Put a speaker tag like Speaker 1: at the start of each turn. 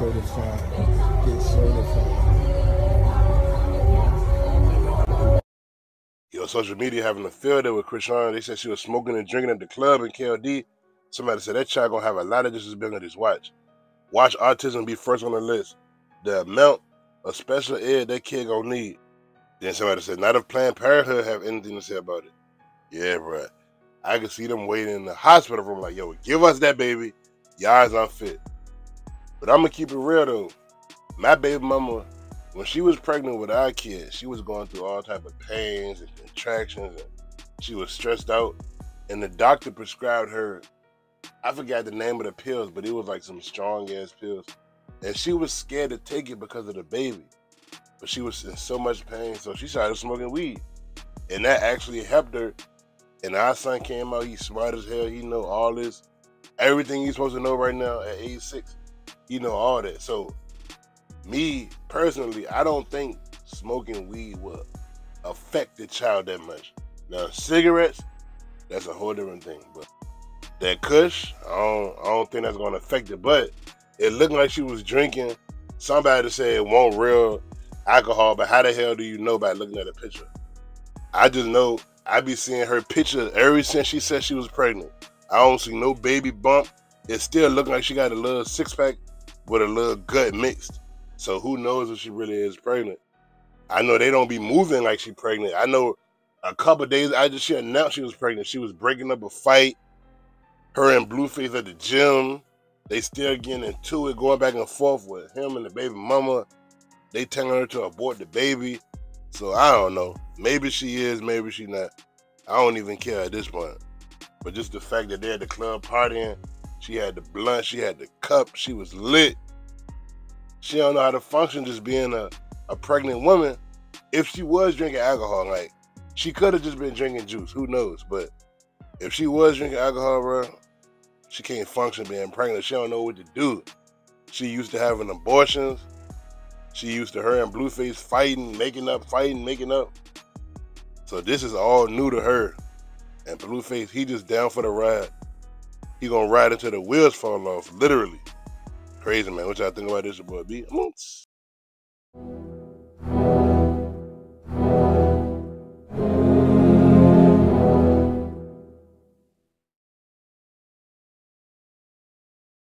Speaker 1: certified. Get certified. Yo, social media having a field day with Chrisean. They said she was smoking and drinking at the club in KOD. Somebody said that child gonna have a lot of disabilities. Watch. Watch autism be first on the list. The amount of special ed that kid gonna need. Then somebody said, not if Planned Parenthood have anything to say about it. Yeah, bruh. I can see them waiting in the hospital room like, yo, give us that baby. Y'all's unfit. But I'm gonna keep it real though. My baby mama, when she was pregnant with our kid, she was going through all type of pains and contractions and she was stressed out. And the doctor prescribed her, I forgot the name of the pills, but it was like some strong ass pills. And she was scared to take it because of the baby. But she was in so much pain, so she started smoking weed. And that actually helped her. And our son came out, he's smart as hell. He know all this. Everything he's supposed to know right now at age six. He know all that. So me personally, I don't think smoking weed will affect the child that much. Now cigarettes, that's a whole different thing. But that Kush, I don't, I don't think that's gonna affect it. But it looked like she was drinking. Somebody said it won't real alcohol, but how the hell do you know by looking at a picture? I just know I be seeing her picture ever since she said she was pregnant. I don't see no baby bump. It still looking like she got a little six pack with a little gut mixed. So who knows if she really is pregnant? I know they don't be moving like she pregnant. I know a couple days I just she announced she was pregnant. She was breaking up a fight. Her and Blueface at the gym. They still getting into it, going back and forth with him and the baby mama. They telling her to abort the baby. So I don't know. Maybe she is, maybe she not. I don't even care at this point. But just the fact that they're at the club partying, she had the blunt, she had the cup, she was lit. She don't know how to function just being a, a pregnant woman. If she was drinking alcohol, like she could have just been drinking juice. Who knows? But if she was drinking alcohol, bro, she can't function being pregnant. She don't know what to do. She used to having abortions. She used to her and Blueface fighting, making up, fighting, making up. So this is all new to her. And Blueface, he just down for the ride. He gonna ride until the wheels fall off, literally. Crazy man. What y'all think about this, boy? B?